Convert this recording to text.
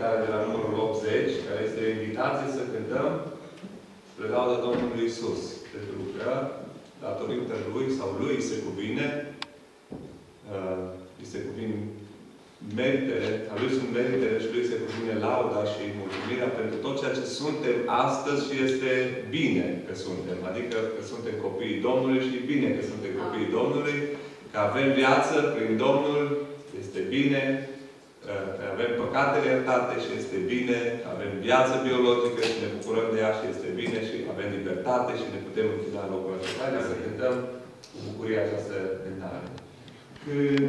cântarea de la numărul 80, care este o invitație să cântăm spre lauda Domnului Isus. Pentru că, datorită Lui sau Lui se cuvine, uh, îi se cuvin meritele, a Lui sunt meritele și Lui se cuvine lauda și mulțumirea pentru tot ceea ce suntem astăzi și este bine că suntem. Adică că suntem copiii Domnului și e bine că suntem copiii Domnului, că avem viață prin Domnul, este bine, că avem păcatele iertate și este bine, că avem viață biologică și ne bucurăm de ea și este bine și avem libertate și ne putem închina în locul acesta. Haideți să cântăm cu bucurie această cântare. Când